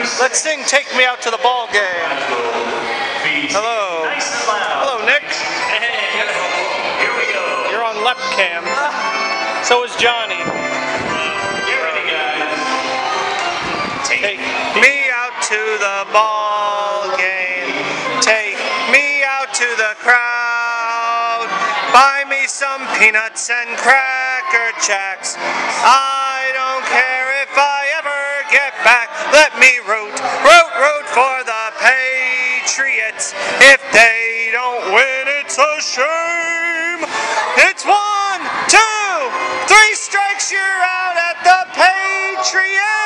Let's sing Take Me Out to the Ball Game. Hello. Hello, Nick. Here we go. You're on lep cam. So is Johnny. Take me out to the ball game. Take me out to the crowd. Buy me some peanuts and cracker jacks. I don't care get back. Let me root, root, root for the Patriots. If they don't win, it's a shame. It's one, two, three strikes, you're out at the Patriots.